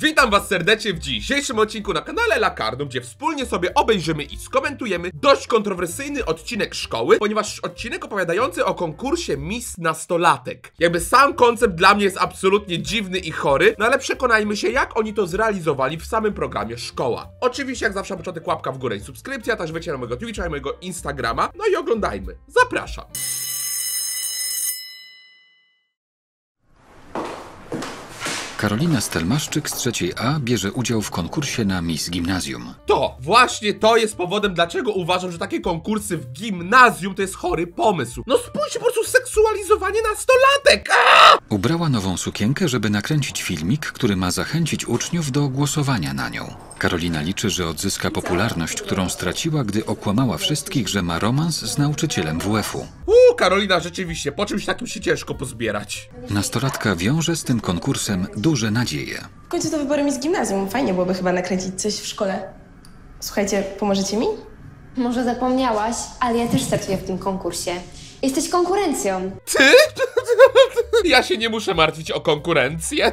Witam was serdecznie w dzisiejszym odcinku na kanale Lakardum, gdzie wspólnie sobie obejrzymy i skomentujemy dość kontrowersyjny odcinek szkoły, ponieważ odcinek opowiadający o konkursie Miss Nastolatek. Jakby sam koncept dla mnie jest absolutnie dziwny i chory, no ale przekonajmy się jak oni to zrealizowali w samym programie Szkoła. Oczywiście jak zawsze na początek łapka w górę i subskrypcja, też wiecie na mojego Twitcha i mojego Instagrama, no i oglądajmy. Zapraszam. Karolina Stelmaszczyk z trzeciej A bierze udział w konkursie na Miss Gimnazjum. To, właśnie to jest powodem, dlaczego uważam, że takie konkursy w gimnazjum to jest chory pomysł. No spójrzcie, po prostu seksualizowanie nastolatek! Aaa! Ubrała nową sukienkę, żeby nakręcić filmik, który ma zachęcić uczniów do głosowania na nią. Karolina liczy, że odzyska popularność, którą straciła, gdy okłamała wszystkich, że ma romans z nauczycielem WF-u. Uuu, Karolina, rzeczywiście, po czymś takim się ciężko pozbierać. Nastolatka wiąże z tym konkursem duże nadzieje. W końcu to wybory mi z gimnazjum. Fajnie byłoby chyba nakręcić coś w szkole. Słuchajcie, pomożecie mi? Może zapomniałaś, ale ja też startuję w tym konkursie. Jesteś konkurencją. Ty? Ja się nie muszę martwić o konkurencję.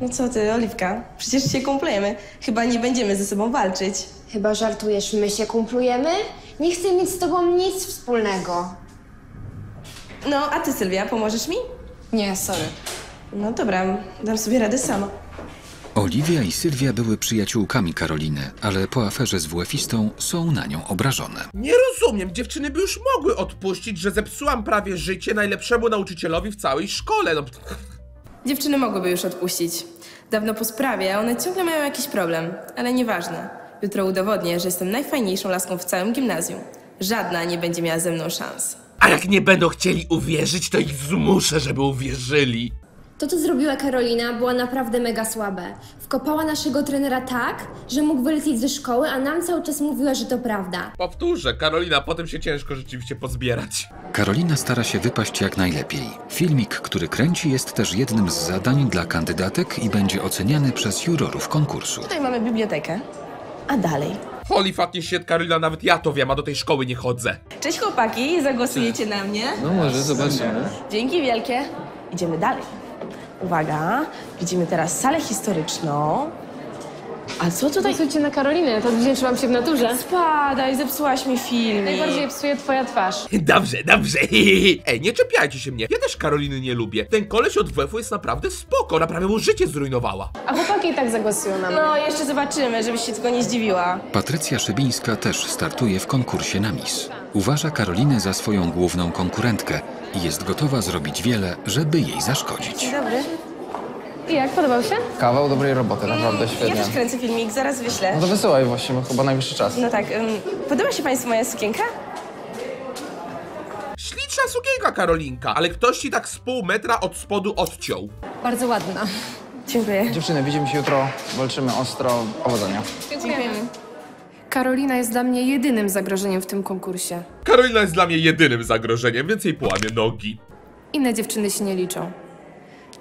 No co ty, Oliwka? Przecież się kumplujemy. Chyba nie będziemy ze sobą walczyć. Chyba żartujesz, my się kumplujemy? Nie chcę mieć z tobą nic wspólnego. No, a ty, Sylwia, pomożesz mi? Nie, sorry. No dobra, dam sobie radę sama. Oliwia i Sylwia były przyjaciółkami Karoliny, ale po aferze z WF-istą są na nią obrażone. Nie rozumiem, dziewczyny by już mogły odpuścić, że zepsułam prawie życie najlepszemu nauczycielowi w całej szkole. No, Dziewczyny mogłyby już odpuścić. Dawno po sprawie, a one ciągle mają jakiś problem. Ale nieważne. Jutro udowodnię, że jestem najfajniejszą laską w całym gimnazjum. Żadna nie będzie miała ze mną szans. a jak nie będą chcieli uwierzyć, to ich zmuszę, żeby uwierzyli. To, co zrobiła Karolina, była naprawdę mega słabe. Wkopała naszego trenera tak, że mógł wylecieć ze szkoły, a nam cały czas mówiła, że to prawda. Powtórzę, Karolina, potem się ciężko rzeczywiście pozbierać. Karolina stara się wypaść jak najlepiej. Filmik, który kręci, jest też jednym z zadań dla kandydatek i będzie oceniany przez jurorów konkursu. Tutaj mamy bibliotekę. A dalej. Holy fucking shit, Karolina, nawet ja to wiem, a do tej szkoły nie chodzę. Cześć chłopaki, zagłosujecie na mnie? No może zobaczymy. Dzięki wielkie. Idziemy dalej. Uwaga, widzimy teraz salę historyczną. A co tutaj? Głosujcie na Karolinę, to wdzięczyłam się w naturze. Spadaj, zepsułaś mi film. Najbardziej psuje twoja twarz. Dobrze, dobrze. Ej, nie czepiajcie się mnie. Ja też Karoliny nie lubię. Ten koleś od WF-u jest naprawdę spoko, naprawdę mu życie zrujnowała. A chłopaki i tak zagłosują na mnie. No, jeszcze zobaczymy, żebyś się tylko nie zdziwiła. Patrycja Szybińska też startuje w konkursie na Miss. Uważa Karolinę za swoją główną konkurentkę i jest gotowa zrobić wiele, żeby jej zaszkodzić. Dzień dobry. I jak, podobał się? Kawał dobrej roboty, naprawdę Ja świetnie. też kręcę filmik, zaraz wyślę. No to wysyłaj właśnie, bo chyba najwyższy czas. No tak, ym, podoba się Państwu moja sukienka? Śliczna sukienka, Karolinka, ale ktoś ci tak z pół metra od spodu odciął. Bardzo ładna. Dziękuję. Dziewczyny, widzimy się jutro, walczymy ostro. Powodzenia. Dziękujemy. Karolina jest dla mnie jedynym zagrożeniem w tym konkursie. Karolina jest dla mnie jedynym zagrożeniem, więc jej połamie nogi. Inne dziewczyny się nie liczą.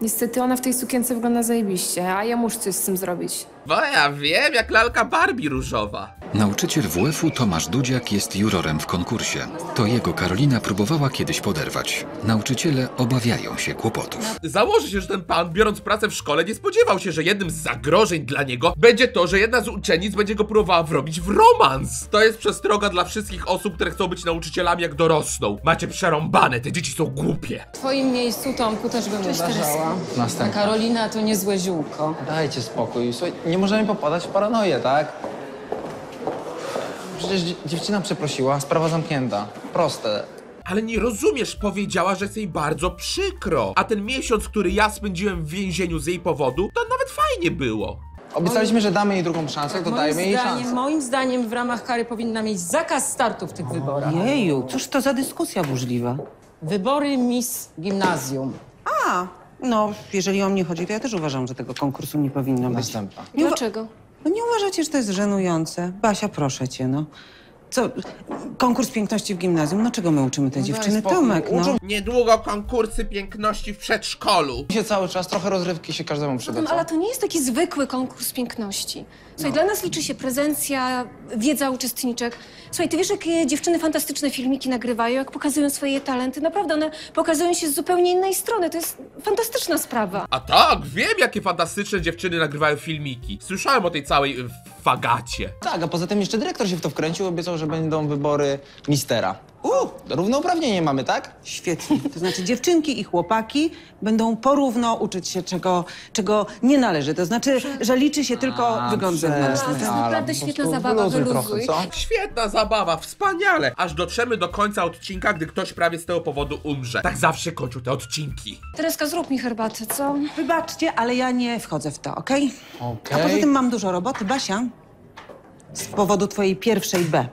Niestety ona w tej sukience wygląda zajebiście, a ja muszę coś z tym zrobić. Bo ja wiem, jak lalka Barbie różowa. Nauczyciel WF-u Tomasz Dudziak jest jurorem w konkursie. To jego Karolina próbowała kiedyś poderwać. Nauczyciele obawiają się kłopotów. Założę się, że ten pan, biorąc pracę w szkole, nie spodziewał się, że jednym z zagrożeń dla niego będzie to, że jedna z uczennic będzie go próbowała wrobić w romans. To jest przestroga dla wszystkich osób, które chcą być nauczycielami, jak dorosną. Macie przerąbane, te dzieci są głupie. W twoim miejscu, Tomku, też bym uważała. A Następny. Karolina to niezłe ziółko. Dajcie spokój. Słuchaj, nie możemy popadać w paranoję, tak? Przecież dzie- dziewczyna przeprosiła, sprawa zamknięta. Proste. Ale nie rozumiesz, powiedziała, że jest jej bardzo przykro. A ten miesiąc, który ja spędziłem w więzieniu z jej powodu, to nawet fajnie było. Obiecaliśmy, że damy jej drugą szansę, to Moim dajmy jej zdaniem, szansę. moim zdaniem w ramach kary powinna mieć zakaz startu w tych wyborach. Jeju, cóż to za dyskusja burzliwa? Wybory Miss Gimnazjum. A, no, jeżeli o mnie chodzi, to ja też uważam, że tego konkursu nie powinno być. Następna. Nie uwa- Dlaczego? No nie uważacie, że to jest żenujące? Basia, proszę cię, no. Co, konkurs piękności w gimnazjum? No czego my uczymy te dziewczyny? spokój, Tomek, no. uczą- Niedługo konkursy piękności w przedszkolu. się cały czas, trochę rozrywki się każdemu przyda. Ale to nie jest taki zwykły konkurs piękności. Słuchaj, dla nas liczy się prezencja, wiedza uczestniczek. Słuchaj, ty wiesz, jakie dziewczyny fantastyczne filmiki nagrywają, jak pokazują swoje talenty. Naprawdę, one pokazują się z zupełnie innej strony. To jest fantastyczna sprawa. A tak, wiem jakie fantastyczne dziewczyny nagrywają filmiki. Słyszałem o tej całej fagacie. Tak, a poza tym jeszcze dyrektor się w to wkręcił, obiecał, że będą wybory mistera. U, równouprawnienie mamy, tak? Świetnie. To znaczy dziewczynki i chłopaki będą porówno uczyć się czego, czego nie należy. To znaczy, że liczy się tylko wygląd zewnętrzny. To jest naprawdę po świetna prostu zabawa, wyluzuj co? Świetna zabawa, wspaniale! Aż dotrzemy do końca odcinka, gdy ktoś prawie z tego powodu umrze. Tak zawsze kończą te odcinki. Tereska, zrób mi herbatę, co? Wybaczcie, ale ja nie wchodzę w to, okej? Okej. A poza tym mam dużo roboty. Basia, z powodu twojej pierwszej B.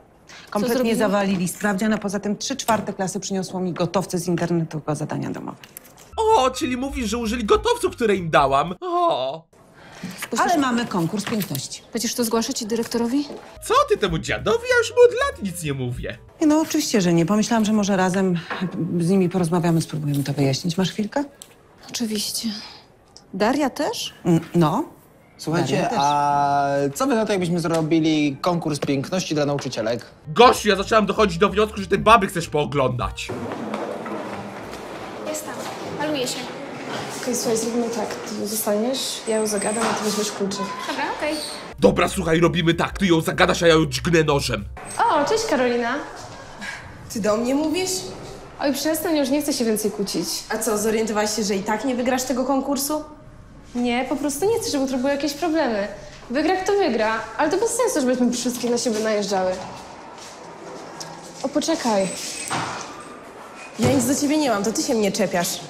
Kompletnie zawalili sprawdzian, a poza tym trzy czwarte klasy przyniosło mi gotowce z internetu jako zadania domowe. O, czyli mówisz, że użyli gotowców, które im dałam. O, Ale mamy konkurs piękności. Będziesz to zgłaszać dyrektorowi? co ty temu dziadowi? Ja już mu od lat nic nie mówię. Nie, No oczywiście, że nie. Pomyślałam, że może razem z nimi porozmawiamy, spróbujemy to wyjaśnić. Masz chwilkę? Oczywiście. Daria też? Mm, No. Słuchajcie, a co wy na to, jakbyśmy zrobili konkurs piękności dla nauczycielek? Gościu, ja zaczęłam dochodzić do wniosku, że te baby chcesz pooglądać. Jest tam. Maluje się. Okej, słuchaj, zrobimy tak. Ty zostaniesz, ja ją zagadam, a ty weźmiesz kluczy. Dobra, okej. Dobra, słuchaj, robimy tak. Ty ją zagadasz, a ja ją dźgnę nożem. O, cześć Karolina. Ty do mnie mówisz? Oj, przestań, już nie chcę się więcej kłócić. A co, zorientowałaś się, że i tak nie wygrasz tego konkursu? Nie, po prostu nie chcę, żeby to były jakieś problemy. Wygra kto wygra, ale to bez sensu, żebyśmy wszystkich na siebie najeżdżały. O, poczekaj. Ja nic do ciebie nie mam, to ty się mnie czepiasz.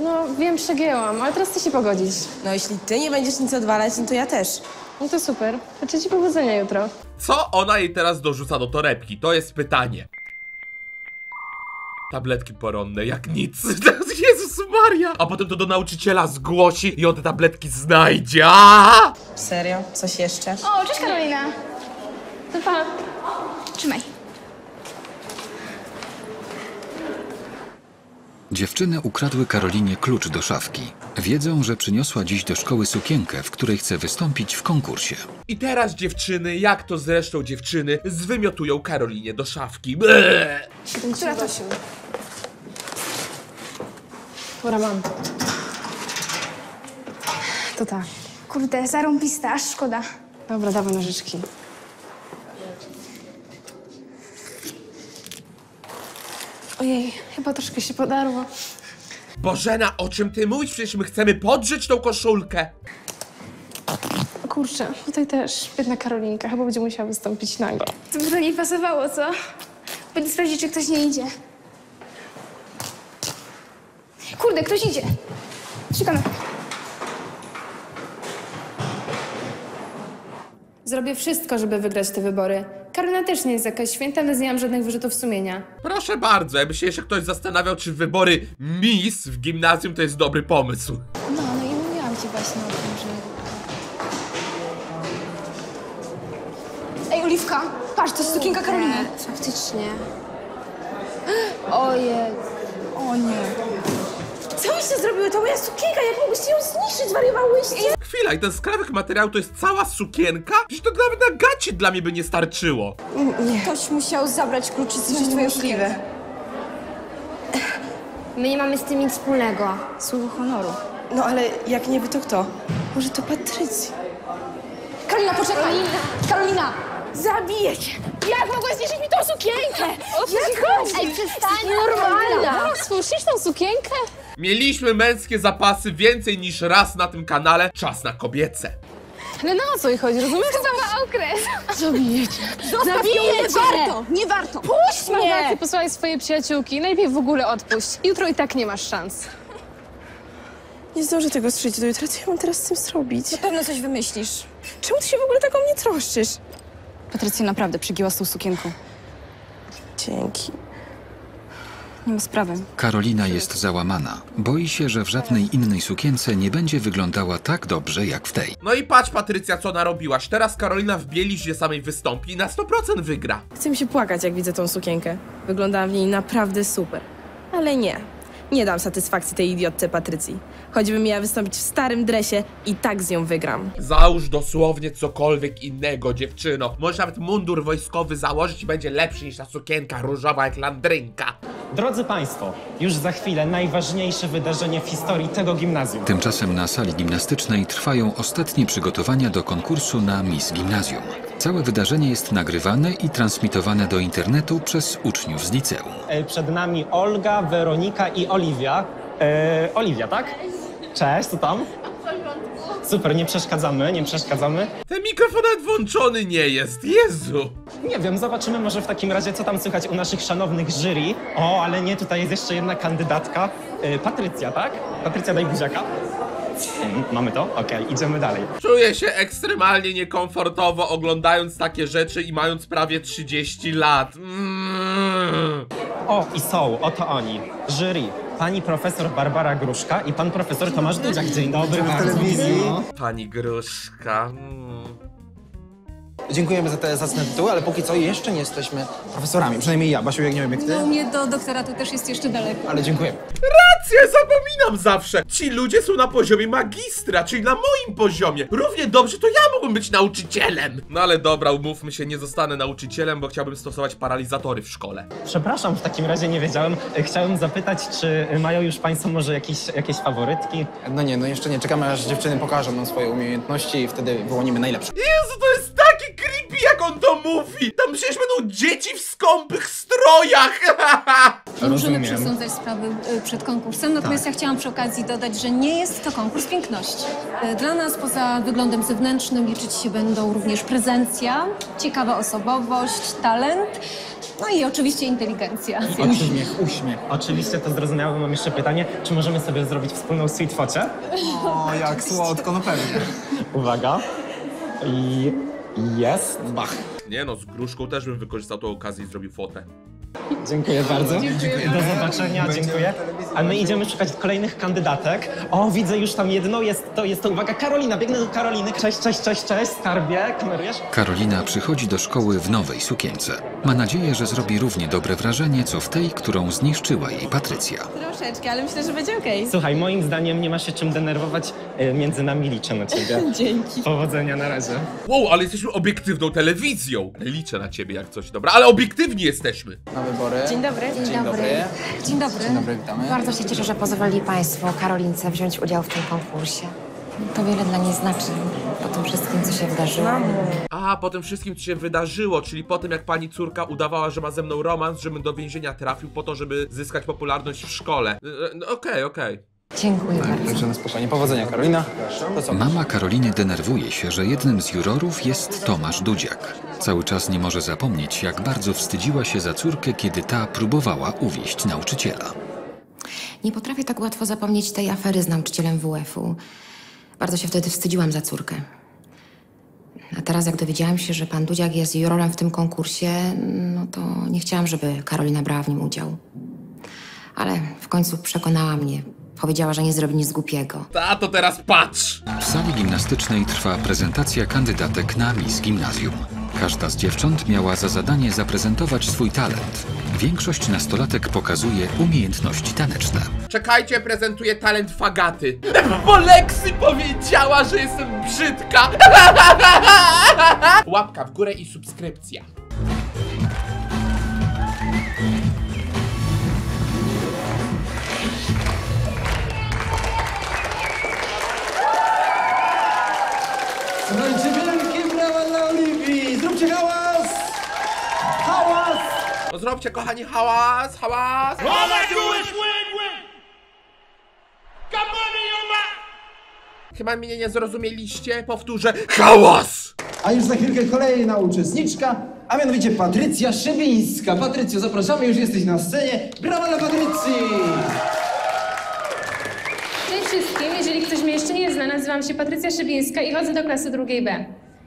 No, wiem, przegięłam, ale teraz chcę się pogodzić. No jeśli ty nie będziesz nic odwalać, no to ja też. No to super. Życzę ci powodzenia jutro. Co ona jej teraz dorzuca do torebki? To jest pytanie. Tabletki poronne, jak nic. Jezus Maria! A potem to do nauczyciela zgłosi i on te tabletki znajdzie. Aaaa! Serio? Coś jeszcze? O, cześć Karolina. To pa. Trzymaj. Dziewczyny ukradły Karolinie klucz do szafki. Wiedzą, że przyniosła dziś do szkoły sukienkę, w której chce wystąpić w konkursie. I teraz dziewczyny, jak to zresztą dziewczyny, zwymiotują Karolinie do szafki. Ble! 78. Dobra, mam. To tak. Kurde, zarąbista, aż szkoda. Dobra, dawaj nożyczki. Ojej, chyba troszkę się podarło. Bożena, o czym ty mówisz? Przecież my chcemy podrzeć tą koszulkę. Kurczę, tutaj też biedna Karolinka chyba będzie musiała wystąpić nago. To by do niej pasowało, co? Będę sprawdzić, czy ktoś nie idzie. Kurde, ktoś idzie. Szukamy. Zrobię wszystko, żeby wygrać te wybory. Karolina też nie jest jakaś święta, ale nie mam żadnych wyrzutów sumienia. Proszę bardzo, jakby się jeszcze ktoś zastanawiał, czy wybory Miss w gimnazjum to jest dobry pomysł. No, no i mówiłam ci właśnie o tym, że... Ej, Oliwka, patrz, to jest sukienka Karoliny. Faktycznie. Ojej. O nie. Co byście zrobiły? To moja sukienka, jak mogłyście ją zniszczyć? Wariowałyście? Chwila, i ten skrawek materiału to jest cała sukienka? Przecież to nawet na gacie dla mnie by nie starczyło. Ktoś musiał zabrać klucz i zniszczyć twoją Niemożliwe. My nie mamy z tym nic wspólnego. Słowo honoru. No ale jak nie wy, to kto? Może to Patrycja? Karolina, poczekaj! Karolina! Zabiję cię! Jak mogłaś zniszczyć mi tą sukienkę? O co ci chodzi? Ej, przestań! Normalna! Słyszysz tą sukienkę? Mieliśmy męskie zapasy więcej niż raz na tym kanale. Czas na kobiece. Ale na co jej chodzi, rozumiesz? Cały okres! Zabijecie. Zabiję Nie warto! Nie warto! Puść Masz rację, mnie! posłuchaj swojej przyjaciółki. Najlepiej w ogóle odpuść. Jutro i tak nie masz szans. Nie zdążę tego strzelić do jutra. Co ja mam teraz z tym zrobić? Na pewno coś wymyślisz. Czemu ty się w ogóle tak o mnie troszczysz? Patrycja naprawdę przygięła z tą sukienką. Dzięki. Nie ma sprawy. Karolina jest załamana. Boi się, że w żadnej innej sukience nie będzie wyglądała tak dobrze jak w tej. No i patrz Patrycja, co narobiłaś. Teraz Karolina w bieliźnie samej wystąpi i na 100% wygra. Chce mi się płakać, jak widzę tą sukienkę. Wyglądałam w niej naprawdę super. Ale nie. Nie dam satysfakcji tej idiotce Patrycji. Choćbym miała wystąpić w starym dresie, i tak z nią wygram. Załóż dosłownie cokolwiek innego, dziewczyno. Możesz nawet mundur wojskowy założyć i będzie lepszy niż ta sukienka różowa jak landrynka. Drodzy Państwo, już za chwilę najważniejsze wydarzenie w historii tego gimnazjum. Tymczasem na sali gimnastycznej trwają ostatnie przygotowania do konkursu na Miss Gimnazjum. Całe wydarzenie jest nagrywane i transmitowane do internetu przez uczniów z liceum. E, Przed nami Olga, Weronika i Oliwia. E, Oliwia, tak? Cześć, co tam? Super, nie przeszkadzamy, nie przeszkadzamy. Ten mikrofon nawet włączony nie jest, Jezu. Nie wiem, zobaczymy może w takim razie, co tam słychać u naszych szanownych jury. O, ale nie, tutaj jest jeszcze jedna kandydatka. E, Patrycja, tak? Patrycja, daj buziaka. Mm, Mamy to? Okej, idziemy dalej. Czuję się ekstremalnie niekomfortowo oglądając takie rzeczy i mając prawie 30 lat. Mm. O, i są, oto oni. Jury. Pani profesor Barbara Gruszka i pan profesor Tomasz Dudziak. Dzień dobry bardzo. Pani Gruszka. Mm. Dziękujemy za te zacne tytuły, ale póki co jeszcze nie jesteśmy profesorami. Przynajmniej ja, Basiu, jak nie wiem jak ty, No, mnie do doktoratu też jest jeszcze daleko. ale dziękuję. Rację, zapominam zawsze. Ci ludzie są na poziomie magistra, czyli na moim poziomie. Równie dobrze to ja mógłbym być nauczycielem. No ale dobra, umówmy się, nie zostanę nauczycielem, bo chciałbym stosować paralizatory w szkole. Przepraszam, w takim razie nie wiedziałem. Chciałem zapytać, czy mają już Państwo może jakieś, jakieś faworytki? No nie, no jeszcze nie. Czekamy, aż dziewczyny pokażą nam swoje umiejętności i wtedy wyłonimy najlepsze. Jezu, to jest taki creepy, jak on to mówi. Tam przecież będą dzieci w skąpych strojach. Nie możemy Rozumiem. przesądzać sprawy y, przed konkursem, natomiast ja chciałam przy okazji dodać, że nie jest to konkurs piękności. Y, Dla nas poza wyglądem zewnętrznym liczyć się będą również prezencja, ciekawa osobowość, talent, no i oczywiście inteligencja. Uśmiech, uśmiech. Oczywiście to zrozumiałem. Mam jeszcze pytanie, czy możemy sobie zrobić wspólną sweet focie? O, jak słodko, no pewnie. Uwaga. I jest. Bach. Nie no, z Gruszką też bym wykorzystał tę okazję i zrobił fotę. Dziękuję bardzo. Do zobaczenia, dziękuję. A my idziemy szukać kolejnych kandydatek. O, widzę już tam jedną, jest to, jest to, uwaga, Karolina, biegnę do Karoliny. Cześć, cześć, cześć, cześć, skarbie, kamerujesz? Karolina przychodzi do szkoły w nowej sukience. Ma nadzieję, że zrobi równie dobre wrażenie, co w tej, którą zniszczyła jej Patrycja. Troszeczkę, ale myślę, że będzie okej. Słuchaj, moim zdaniem nie ma się czym denerwować. Y, Między nami liczę na ciebie. Dzięki. Powodzenia na razie. Wow, ale jesteśmy obiektywną telewizją. Liczę na ciebie jak coś, dobra, ale obiektywni jesteśmy. Na wybory. Dzień dobry. Dzień dobry. Dzień dobry. Dzień dobry, witamy. Bardzo się cieszę, że pozwolili Państwo Karolince wziąć udział w tym konkursie. To wiele dla niej znaczy po tym wszystkim, co się wydarzyło. A, po tym wszystkim, co się wydarzyło, czyli po tym, jak pani córka udawała, że ma ze mną romans, żebym do więzienia trafił po to, żeby zyskać popularność w szkole. E, no, Okej, okej. Dziękuję bardzo. Także na spokojnie. Powodzenia, Karolina. To co? Mama Karoliny denerwuje się, że jednym z jurorów jest Tomasz Dudziak. Cały czas nie może zapomnieć, jak bardzo wstydziła się za córkę, kiedy ta próbowała uwieść nauczyciela. Nie potrafię tak łatwo zapomnieć tej afery z nauczycielem WF-u. Bardzo się wtedy wstydziłam za córkę. A teraz, jak dowiedziałam się, że pan Dudziak jest jurorem w tym konkursie, no to nie chciałam, żeby Karolina brała w nim udział. Ale w końcu przekonała mnie. Powiedziała, że nie zrobi nic głupiego. A to teraz patrz! W sali gimnastycznej trwa prezentacja kandydatek na Miss Gimnazjum. Każda z dziewcząt miała za zadanie zaprezentować swój talent. Większość nastolatek pokazuje umiejętności taneczne. Czekajcie, prezentuję talent fagaty. Bo Lexi powiedziała, że jestem brzydka. Łapka w górę i subskrypcja. Zróbcie, kochani, hałas, hałas. Chyba mnie nie zrozumieliście. Powtórzę, hałas! A już za chwilkę kolejna uczestniczka, a mianowicie Patrycja Szybińska. Patrycjo, zapraszamy, już jesteś na scenie. Brawa dla Patrycji! Cześć wszystkim, jeżeli ktoś mnie jeszcze nie zna, nazywam się Patrycja Szybińska i chodzę do klasy drugiej B.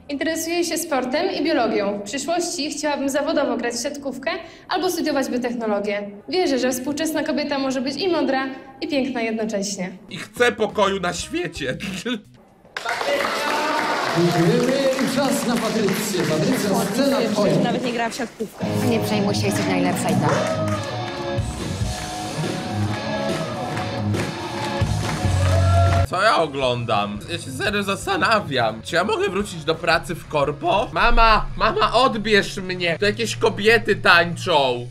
Interesuję się sportem i biologią. W przyszłości chciałabym zawodowo grać w siatkówkę albo studiować biotechnologię. Wierzę, że współczesna kobieta może być i mądra, i piękna jednocześnie. I chcę pokoju na świecie. Dziękujemy i czas na Patrycję. Patrycja, scena twoja. Nawet nie grała w siatkówkę. Nie przejmuj się, jesteś najlepsza i tak. Co ja oglądam? Ja się serio zastanawiam. Czy ja mogę wrócić do pracy w korpo? Mama, mama, odbierz mnie. To jakieś kobiety tańczą.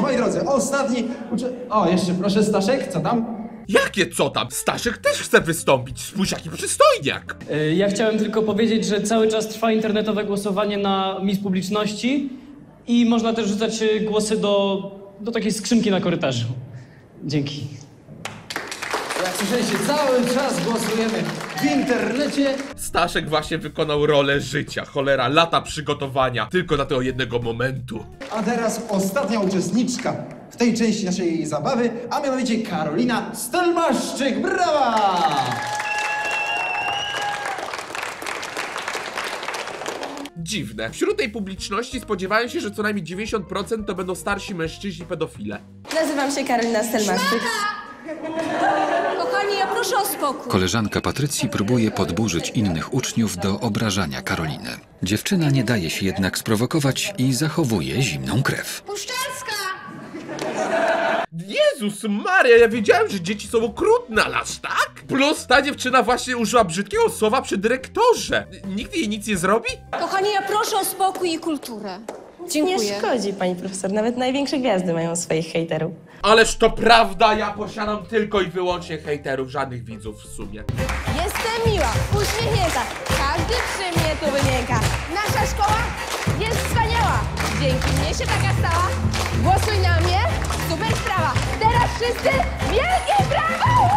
Moi drodzy, ostatni. O, jeszcze proszę Staszek, co tam? Jakie co tam? Staszek też chce wystąpić. Spójrz jaki przystojniak. E, Ja chciałem tylko powiedzieć, że cały czas trwa internetowe głosowanie na Miss Publiczności i można też rzucać e, głosy do, do takiej skrzynki na korytarzu. Dzięki. Jak słyszeliście, cały czas głosujemy w internecie. Staszek właśnie wykonał rolę życia. Cholera, lata przygotowania. Tylko dla tego jednego momentu. A teraz ostatnia uczestniczka w tej części naszej zabawy, a mianowicie Karolina Stelmaszczyk. Brawa! Dziwne. Wśród tej publiczności spodziewałem się, że co najmniej 90% to będą starsi mężczyźni pedofile. Nazywam się Karolina Stelmaszczyk. Kochani, ja proszę o spokój. Koleżanka Patrycji próbuje podburzyć innych uczniów do obrażania Karoliny. Dziewczyna nie daje się jednak sprowokować i zachowuje zimną krew. Puszczalska! Jezus Maria, ja wiedziałem, że dzieci są okrutne, ale aż tak? Plus ta dziewczyna właśnie użyła brzydkiego słowa przy dyrektorze. Nikt jej nic nie zrobi? Kochani, ja proszę o spokój i kulturę. Dziękuję. Nie szkodzi, pani profesor. Nawet największe gwiazdy mają swoich hejterów. Ależ to prawda, ja posiadam tylko i wyłącznie hejterów, żadnych widzów w sumie. Jestem miła, uśmiechnięta. Każdy przy mnie tu wymięka. Nasza szkoła jest wspaniała. Dzięki mnie się taka stała. Głosuj na mnie, super sprawa. Teraz wszyscy wielkie brawo!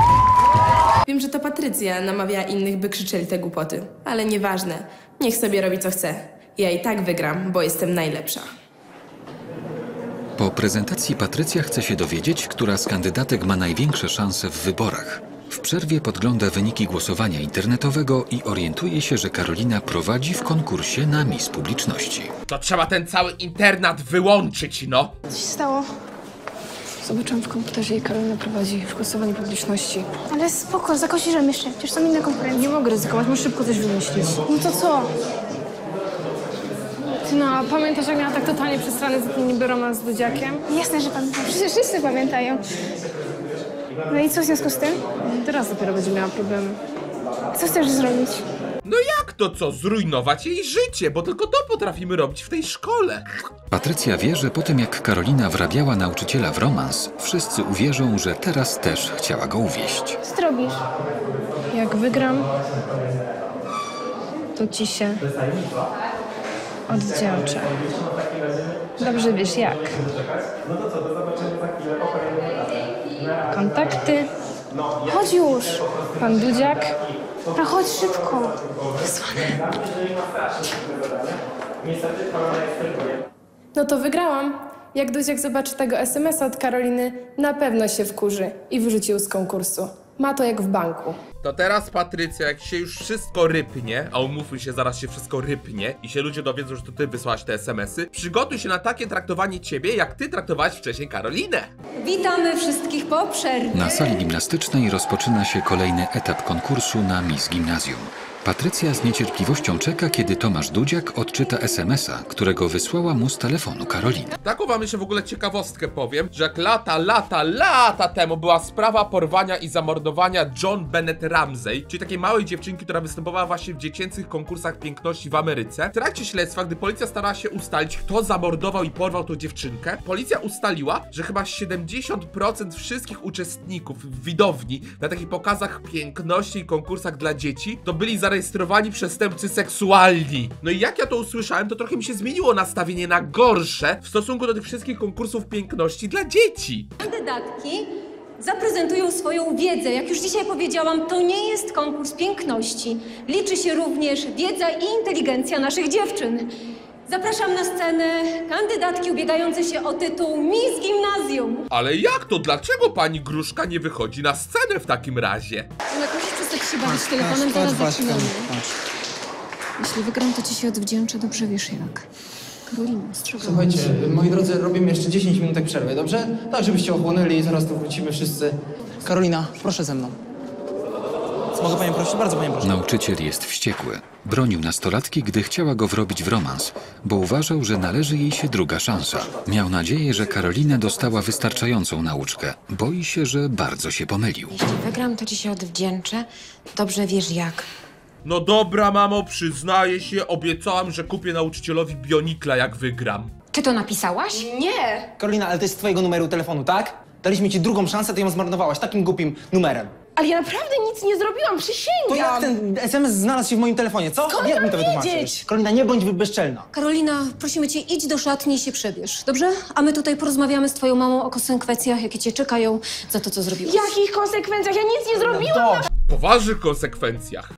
Wiem, że to Patrycja namawiała innych, by krzyczeli te głupoty. Ale nieważne. Niech sobie robi co chce. Ja i tak wygram, bo jestem najlepsza. Po prezentacji Patrycja chce się dowiedzieć, która z kandydatek ma największe szanse w wyborach. W przerwie podgląda wyniki głosowania internetowego i orientuje się, że Karolina prowadzi w konkursie na Miss Publiczności. To trzeba ten cały internat wyłączyć, no. Co się stało? Zobaczyłam w komputerze i Karolina prowadzi w głosowaniu publiczności. Ale spoko, zakosiłem jeszcze. Przecież są inne konkurencje. Nie mogę ryzykować, muszę szybko coś wymyślić. No to co? Ty no, a pamiętasz jak miała tak totalnie przesrany taki niby romans z Dudziakiem? Jasne, że pamiętam. Przecież wszyscy pamiętają. No i co w związku z tym? Teraz dopiero będzie miała problemy. Co chcesz zrobić? No jak to co? Zrujnować jej życie, bo tylko to potrafimy robić w tej szkole. Patrycja wie, że po tym jak Karolina wrabiała nauczyciela w romans, wszyscy uwierzą, że teraz też chciała go uwieść. Co robisz? Jak wygram, to ci się oddziałczę. Dobrze wiesz jak. Kontakty. Chodź już. Pan Dudziak. A chodź szybko. Wysłane. No to wygrałam. Jak Dudziak zobaczy tego SMS-a od Karoliny, na pewno się wkurzy i wyrzuci ją z konkursu. Ma to jak w banku. To teraz Patrycja, jak się już wszystko rypnie, a umówmy się, zaraz się wszystko rypnie i się ludzie dowiedzą, że to ty wysłałaś te SMS-y, przygotuj się na takie traktowanie ciebie, jak ty traktowałaś wcześniej Karolinę. Witamy wszystkich po przerwie. Na sali gimnastycznej rozpoczyna się kolejny etap konkursu na Miss Gimnazjum. Patrycja z niecierpliwością czeka, kiedy Tomasz Dudziak odczyta SMS-a, którego wysłała mu z telefonu Karolina. Taką wam jeszcze w ogóle ciekawostkę powiem, że jak lata, lata, lata temu była sprawa porwania i zamordowania John Bennett Ramsey, czyli takiej małej dziewczynki, która występowała właśnie w dziecięcych konkursach piękności w Ameryce. W trakcie śledztwa, gdy policja starała się ustalić, kto zamordował i porwał tą dziewczynkę, policja ustaliła, że chyba 70% wszystkich uczestników w widowni na takich pokazach piękności i konkursach dla dzieci to byli zarejestrowani przestępcy seksualni. No i jak ja to usłyszałem, to trochę mi się zmieniło nastawienie na gorsze w stosunku do tych wszystkich konkursów piękności dla dzieci. Kandydatki zaprezentują swoją wiedzę. Jak już dzisiaj powiedziałam, to nie jest konkurs piękności. Liczy się również wiedza i inteligencja naszych dziewczyn. Zapraszam na scenę kandydatki ubiegające się o tytuł Miss Gimnazjum. Ale jak to? Dlaczego pani Gruszka nie wychodzi na scenę w takim razie? Ale musisz przestać się bawić telefonem, zaraz zaczynamy. Jeśli wygram, to ci się odwdzięczę, dobrze wiesz jak. Karolina, ostrzegam. Słuchajcie, moi drodzy, robimy jeszcze 10 minutek przerwy, dobrze? Tak, żebyście ochłonęli i zaraz tu wrócimy wszyscy. Karolina, proszę ze mną. Mogę panią prosić? Bardzo panią proszę. Nauczyciel jest wściekły. Bronił nastolatki, gdy chciała go wrobić w romans, bo uważał, że należy jej się druga szansa. Miał nadzieję, że Karolina dostała wystarczającą nauczkę. Boi się, że bardzo się pomylił. Jeśli wygram, to ci się odwdzięczę. Dobrze wiesz jak. No dobra, mamo, przyznaję się, obiecałam, że kupię nauczycielowi Bionikla, jak wygram. Czy to napisałaś? Nie! Karolina, ale to jest z twojego numeru telefonu, tak? Daliśmy ci drugą szansę, ty ją zmarnowałaś takim głupim numerem. Ale ja naprawdę nic nie zrobiłam, To przysięgam! jak ten SMS znalazł się w moim telefonie, co? Skąd jak mi to wytłumaczysz? wiedzieć? Karolina, nie bądź bezczelna. Karolina, prosimy cię, idź do szatni i się przebierz, dobrze? A my tutaj porozmawiamy z twoją mamą o konsekwencjach, jakie cię czekają za to, co zrobiłaś. Jakich konsekwencjach? Ja nic nie zrobiłam! Poważnych konsekwencjach.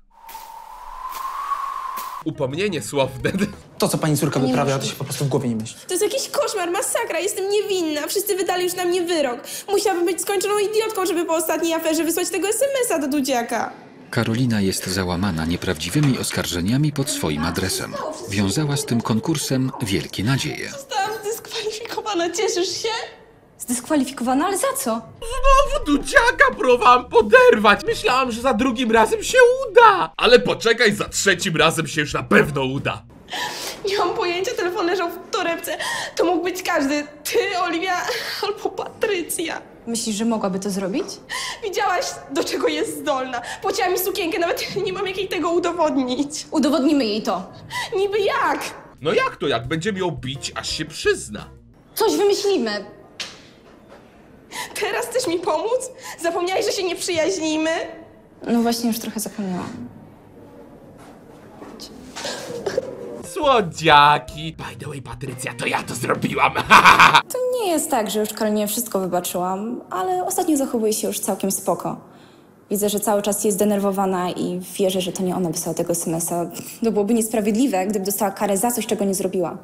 Upomnienie słowne. To, co pani córka wyprawia, to się po prostu w głowie nie myśli. To jest jakiś koszmar, masakra, jestem niewinna. Wszyscy wydali już na mnie wyrok. Musiałabym być skończoną idiotką, żeby po ostatniej aferze wysłać tego SMS-a do Dudziaka. Karolina jest załamana nieprawdziwymi oskarżeniami pod swoim adresem. Wiązała z tym konkursem wielkie nadzieje. Zostałam zdyskwalifikowana, cieszysz się? Zdyskwalifikowana, ale za co? Znowu Dudziaka próbowałam poderwać. Myślałam, że za drugim razem się uda. Ale poczekaj, za trzecim razem się już na pewno uda. Nie mam pojęcia, telefon leżał w torebce. To mógł być każdy. Ty, Oliwia albo Patrycja. Myślisz, że mogłaby to zrobić? Widziałaś, do czego jest zdolna. Płaciła mi sukienkę, nawet nie mam jak jej tego udowodnić. Udowodnimy jej to. Niby jak? No jak to, jak będziemy ją bić, aż się przyzna? Coś wymyślimy. Teraz chcesz mi pomóc? Zapomniałeś, że się nie przyjaźnimy? No właśnie, już trochę zapomniałam. Słodziaki. By the way, Patrycja, to ja to zrobiłam. To nie jest tak, że już Karolinie wszystko wybaczyłam, ale ostatnio zachowuje się już całkiem spoko. Widzę, że cały czas jest zdenerwowana i wierzę, że to nie ona wysłała tego SMS-a. To byłoby niesprawiedliwe, gdyby dostała karę za coś, czego nie zrobiła.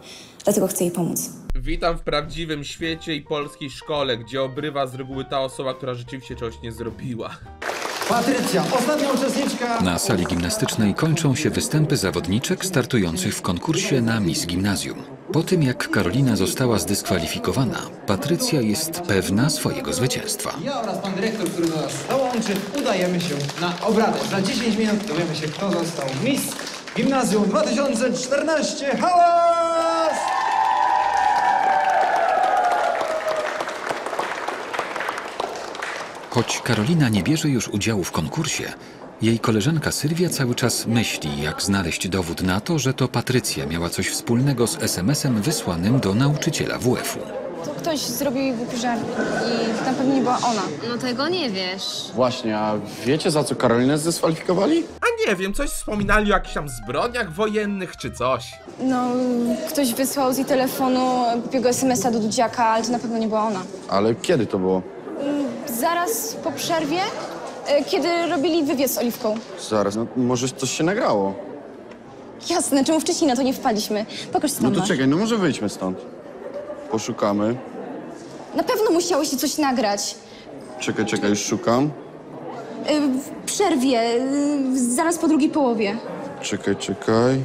Dlatego chcę jej pomóc. Witam w prawdziwym świecie i polskiej szkole, gdzie obrywa z reguły ta osoba, która rzeczywiście czegoś nie zrobiła. Patrycja, ostatnia uczestniczka. Na sali gimnastycznej kończą się występy zawodniczek startujących w konkursie na Miss Gimnazjum. Po tym jak Karolina została zdyskwalifikowana, Patrycja jest pewna swojego zwycięstwa. Ja oraz pan dyrektor, który do nas dołączy, udajemy się na obradę. Za 10 minut dowiemy się, kto został Miss Gimnazjum 2014. Hałas! Choć Karolina nie bierze już udziału w konkursie, jej koleżanka Sylwia cały czas myśli, jak znaleźć dowód na to, że to Patrycja miała coś wspólnego z SMS-em wysłanym do nauczyciela WF-u. To ktoś zrobił jej głupi żart i na pewno nie była ona. No tego nie wiesz. Właśnie, a wiecie za co Karolinę zdyskwalifikowali? A nie wiem, coś wspominali o jakichś tam zbrodniach wojennych czy coś. No, ktoś wysłał z jej telefonu głupiego SMS-a do Dudziaka, ale to na pewno nie była ona. Ale kiedy to było? Zaraz po przerwie, e, kiedy robili wywiad z Oliwką. Zaraz, no może coś się nagrało. Jasne, czemu wcześniej na to nie wpadliśmy? Pokaż co No tam to masz. czekaj, no może wyjdźmy stąd. Poszukamy. Na pewno musiało się coś nagrać. Czekaj, czekaj, już szukam. E, W przerwie, e, zaraz po drugiej połowie. Czekaj, czekaj.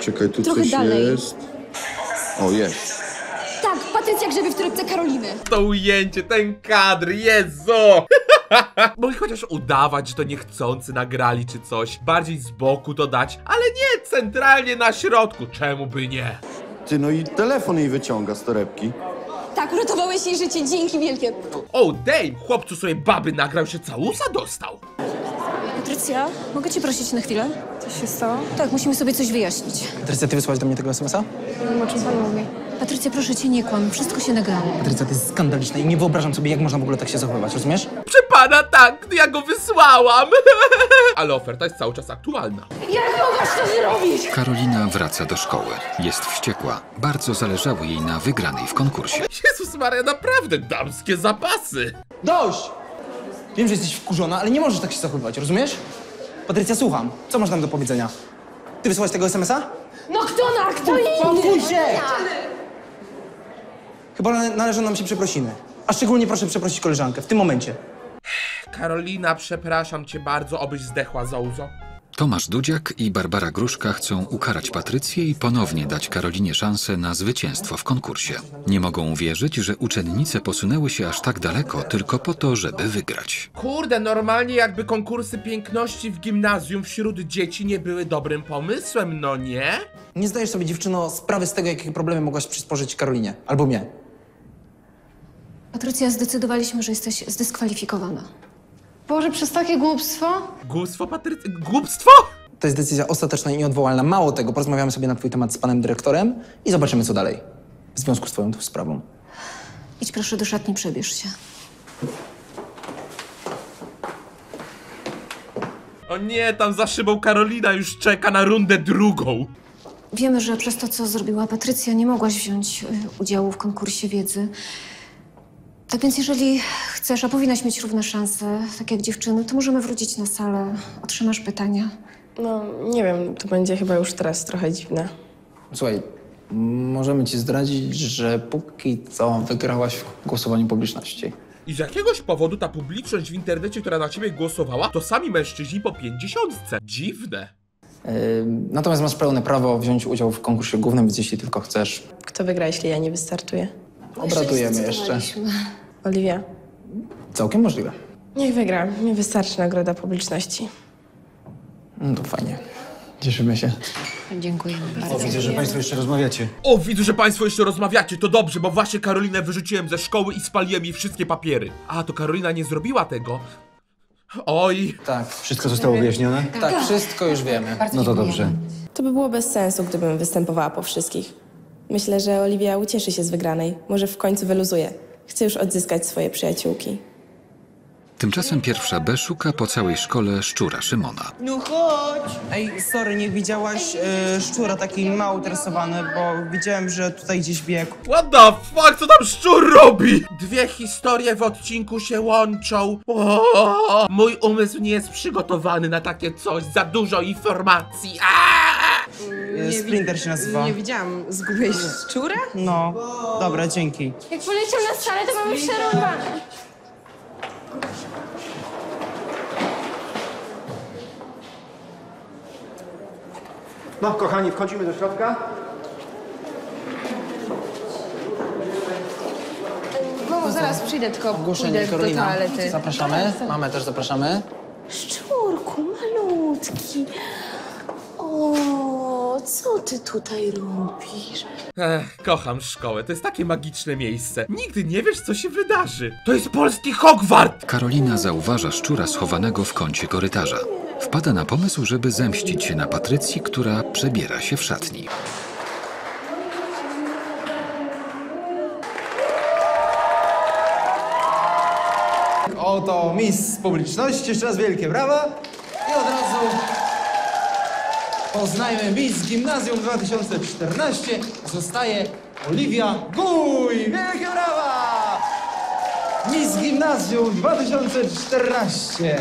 Czekaj, tu Trochę coś dalej. jest. O, jest. Tak, Patrycja grzebie w torebce Karoliny. To ujęcie, ten kadr, Jezu! Mogli chociaż udawać, że to niechcący nagrali czy coś. Bardziej z boku to dać, ale nie centralnie na środku. Czemu by nie? Ty, no i telefon jej wyciąga z torebki. Tak, uratowałeś jej życie, dzięki wielkie. O, dame, chłopcu sobie baby nagrał, się całusa dostał. Patrycja, mogę cię prosić na chwilę? Co się stało? Tak, musimy sobie coś wyjaśnić. Patrycja, ty wysłałeś do mnie tego SMS-a? O czym pan mówi? Patrycja, proszę cię, nie kłam. Wszystko się nagrało. Patrycja, to jest skandaliczne i nie wyobrażam sobie, jak można w ogóle tak się zachowywać, rozumiesz? Przy pana tak, ja go wysłałam. Ale oferta jest cały czas aktualna. Jak mogłaś to zrobić? Karolina wraca do szkoły. Jest wściekła. Bardzo zależało jej na wygranej w konkursie. Jezus Maria, naprawdę damskie zapasy. Dość! Wiem, że jesteś wkurzona, ale nie możesz tak się zachowywać, rozumiesz? Patrycja, słucham. Co masz tam do powiedzenia? Ty wysłałeś tego SMS-a? No kto na, kto inny? Uspokój się! Chyba nale- należą nam się przeprosiny. A szczególnie proszę przeprosić koleżankę w tym momencie. Karolina, przepraszam cię bardzo, obyś zdechła Zouzo. Tomasz Dudziak i Barbara Gruszka chcą ukarać Patrycję i ponownie dać Karolinie szansę na zwycięstwo w konkursie. Nie mogą uwierzyć, że uczennice posunęły się aż tak daleko tylko po to, żeby wygrać. Kurde, normalnie jakby konkursy piękności w gimnazjum wśród dzieci nie były dobrym pomysłem, no nie? Nie zdajesz sobie, dziewczyno, sprawy z tego, jakie problemy mogłaś przysporzyć Karolinie. Albo mnie. Patrycja, zdecydowaliśmy, że jesteś zdyskwalifikowana. Boże, przez takie głupstwo? Głupstwo, Patrycja? Głupstwo? To jest decyzja ostateczna i nieodwołalna. Mało tego, porozmawiamy sobie na twój temat z panem dyrektorem i zobaczymy, co dalej. W związku z twoją tą sprawą. Idź proszę do szatni, przebierz się. O nie, tam za szybą Karolina już czeka na rundę drugą. Wiemy, że przez to, co zrobiła Patrycja, nie mogłaś wziąć y, udziału w konkursie wiedzy. Tak więc, jeżeli chcesz, a powinnaś mieć równe szanse, tak jak dziewczyny, to możemy wrócić na salę. Otrzymasz pytania. No, nie wiem, to będzie chyba już teraz trochę dziwne. Słuchaj, możemy ci zdradzić, że póki co wygrałaś w głosowaniu publiczności. I z jakiegoś powodu ta publiczność w internecie, która na ciebie głosowała, to sami mężczyźni po pięćdziesiątce. Dziwne. Yy, natomiast masz pełne prawo wziąć udział w konkursie głównym, więc jeśli tylko chcesz, Kto wygra, jeśli ja nie wystartuję? Obradujemy jeszcze. Oliwia. Całkiem możliwe. Niech wygra. Mi wystarczy nagroda publiczności. No to fajnie. Cieszymy się. Dziękujemy bardzo. Widzę, że Państwo jeszcze rozmawiacie. O, widzę, że państwo jeszcze rozmawiacie, to dobrze, bo właśnie Karolinę wyrzuciłem ze szkoły i spaliłem jej wszystkie papiery. A, to Karolina nie zrobiła tego. Oj. Tak. Wszystko zostało wyjaśnione? Tak, wszystko już wiemy. No to dobrze. To by było bez sensu, gdybym występowała po wszystkich. Myślę, że Oliwia ucieszy się z wygranej. Może w końcu wyluzuje. Chcę już odzyskać swoje przyjaciółki. Tymczasem pierwsza B szuka po całej szkole szczura Szymona. No chodź! Ej, sorry, nie widziałaś e, szczura taki mało interesowany, bo widziałem, że tutaj gdzieś biegł. What the fuck, co tam szczur robi? Dwie historie w odcinku się łączą. O, mój umysł nie jest przygotowany na takie coś. Za dużo informacji. Aaaa! E, Splinter się nazywa. Nie widziałam. Zgubiłeś szczura? No, dobra, dzięki. Jak poleciał na salę, to mamy przerąbane. No, kochani, wchodzimy do środka. Mamo, zaraz przyjdę, tylko pójdę Ogłoszenie do Karolina. toalety. Zapraszamy. Mamę też zapraszamy. Szczurku, malutki. Ty tutaj robisz? Ech, kocham szkołę, to jest takie magiczne miejsce. Nigdy nie wiesz, co się wydarzy. To jest polski Hogwart! Karolina zauważa szczura schowanego w kącie korytarza. Wpada na pomysł, żeby zemścić się na Patrycji, która przebiera się w szatni. Oto Miss Publiczności. Jeszcze raz wielkie brawa. I od razu poznajmy Miss Gimnazjum 2014. Zostaje Oliwia Guj. Wielkie brawa! Miss Gimnazjum 2014.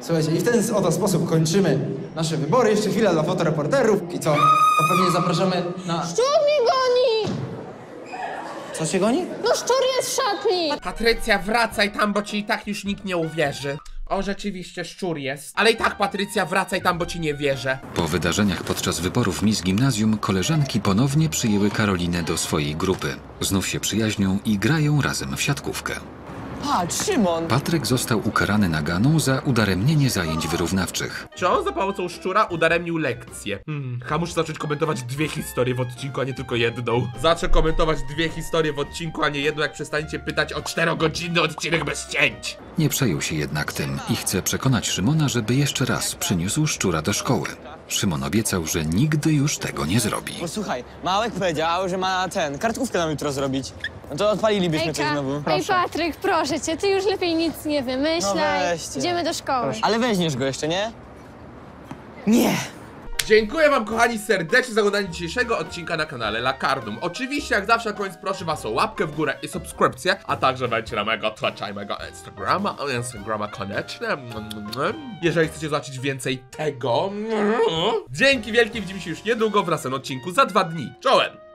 Słuchajcie, i w ten oto sposób kończymy nasze wybory. Jeszcze chwila dla fotoreporterów. I co? To pewnie zapraszamy na... Szczur mnie goni! Co się goni? No szczur jest w szatni! Patrycja, wracaj tam, bo ci i tak już nikt nie uwierzy. O, rzeczywiście, szczur jest. Ale i tak, Patrycja, wracaj tam, bo ci nie wierzę. Po wydarzeniach podczas wyborów Miss Gimnazjum koleżanki ponownie przyjęły Karolinę do swojej grupy. Znów się przyjaźnią i grają razem w siatkówkę. Patrz, Szymon! Patryk został ukarany naganą za udaremnienie zajęć wyrównawczych. Czy on za pomocą szczura udaremnił lekcję? Hmm, chyba muszę zacząć komentować dwie historie w odcinku, a nie tylko jedną. Zacznę komentować dwie historie w odcinku, a nie jedną, jak przestaniecie pytać o czterogodzinny odcinek bez cięć. Nie przejął się jednak tym i chce przekonać Szymona, żeby jeszcze raz przyniósł szczura do szkoły. Szymon obiecał, że nigdy już tego nie zrobi. Posłuchaj, Małek powiedział, że ma ten, kartkówkę nam jutro zrobić. No to odpalilibyśmy coś znowu. Ej, Patryk, proszę cię, ty już lepiej nic nie wymyślaj. No weźcie. Idziemy do szkoły. Ale weźmiesz go jeszcze, nie? Nie! Dziękuję wam kochani serdecznie za oglądanie dzisiejszego odcinka na kanale Lakardum. Oczywiście jak zawsze na koniec proszę was o łapkę w górę i subskrypcję, a także wejdźcie na mojego Twitcha i mojego Instagrama, Instagrama koniecznie. Jeżeli chcecie zobaczyć więcej tego. Dzięki wielkie, widzimy się już niedługo w następnym odcinku za dwa dni. Czołem!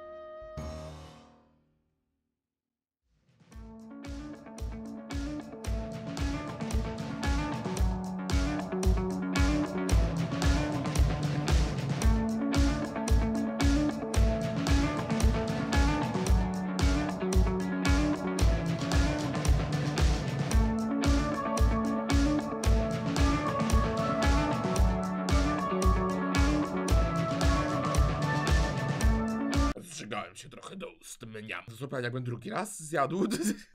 Zżygałem się trochę do ust,